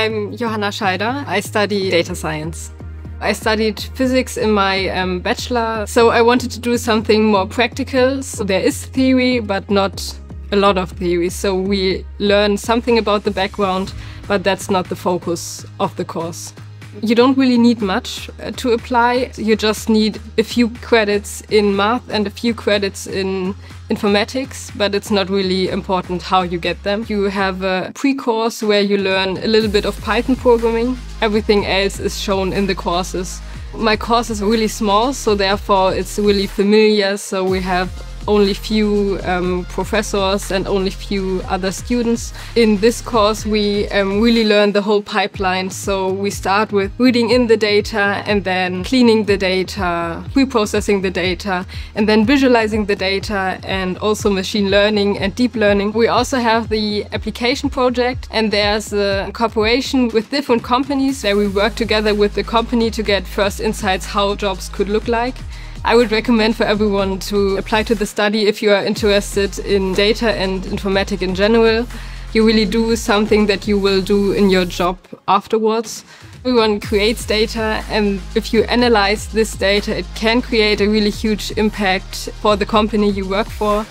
I'm Johanna Scheider. I study data science. I studied physics in my um, bachelor, so I wanted to do something more practical. So there is theory, but not a lot of theory. So we learn something about the background, but that's not the focus of the course. You don't really need much uh, to apply. You just need a few credits in math and a few credits in informatics, but it's not really important how you get them. You have a pre-course where you learn a little bit of Python programming. Everything else is shown in the courses. My course is really small, so therefore it's really familiar. So we have only few um, professors and only few other students. In this course, we um, really learn the whole pipeline. So we start with reading in the data and then cleaning the data, pre-processing the data, and then visualizing the data and also machine learning and deep learning. We also have the application project and there's a cooperation with different companies where we work together with the company to get first insights how jobs could look like. I would recommend for everyone to apply to the study if you are interested in data and informatics in general. You really do something that you will do in your job afterwards. Everyone creates data, and if you analyze this data, it can create a really huge impact for the company you work for.